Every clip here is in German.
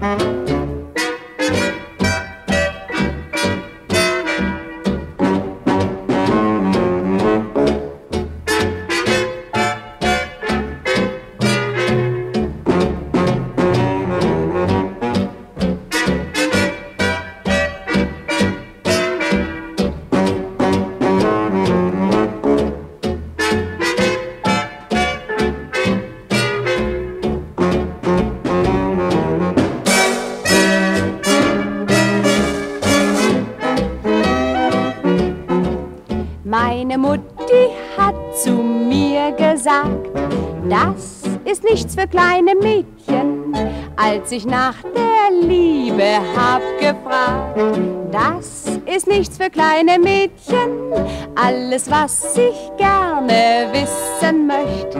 Mm-hmm. Meine Mutti hat zu mir gesagt, das ist nichts für kleine Mädchen. Als ich nach der Liebe hab gefragt, das ist nichts für kleine Mädchen. Alles, was ich gerne wissen möchte,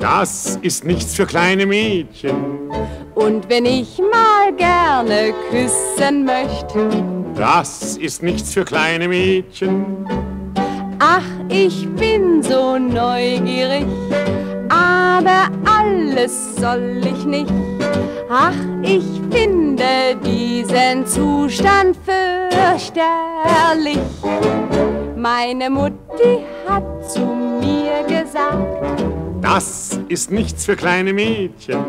das ist nichts für kleine Mädchen. Und wenn ich mal gerne küssen möchte, das ist nichts für kleine Mädchen. Ach, ich bin so neugierig, aber alles soll ich nicht. Ach, ich finde diesen Zustand fürchterlich. Meine Mutti hat zu mir gesagt, das ist nichts für kleine Mädchen.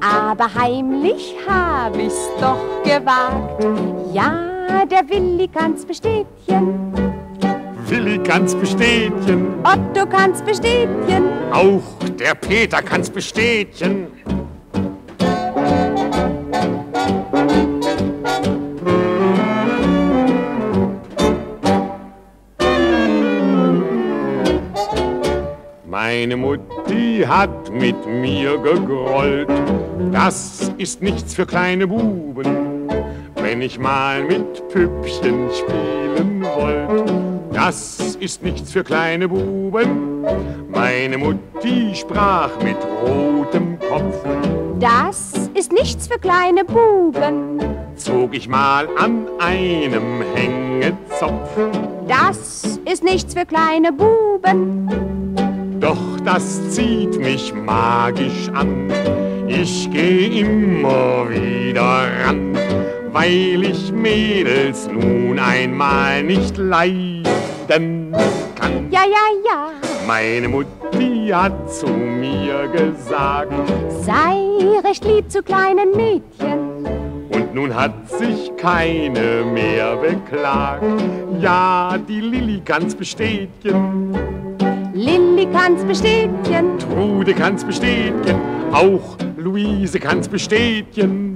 Aber heimlich hab ich's doch gewagt. Ja, der Willi kann's bestätigen. Willi kann's bestätigen. Otto kann's bestätigen. Auch der Peter kann's bestätigen. Meine Mutti hat mit mir gegrollt. Das ist nichts für kleine Buben, wenn ich mal mit Püppchen spielen wollt. Das ist nichts für kleine Buben. Meine Mutti sprach mit rotem Kopf. Das ist nichts für kleine Buben. Zog ich mal an einem Hängezopf. Das ist nichts für kleine Buben. Doch das zieht mich magisch an. Ich geh immer wieder ran, weil ich Mädels nun einmal nicht leiden kann. Ja, ja, ja. Meine Mutti hat zu mir gesagt, sei recht lieb zu kleinen Mädchen. Und nun hat sich keine mehr beklagt. Ja, die Lilli kann's bestätigen. Lilli kann's bestätigen. Trude kann's bestätigen. Auch Luise kann's bestätigen.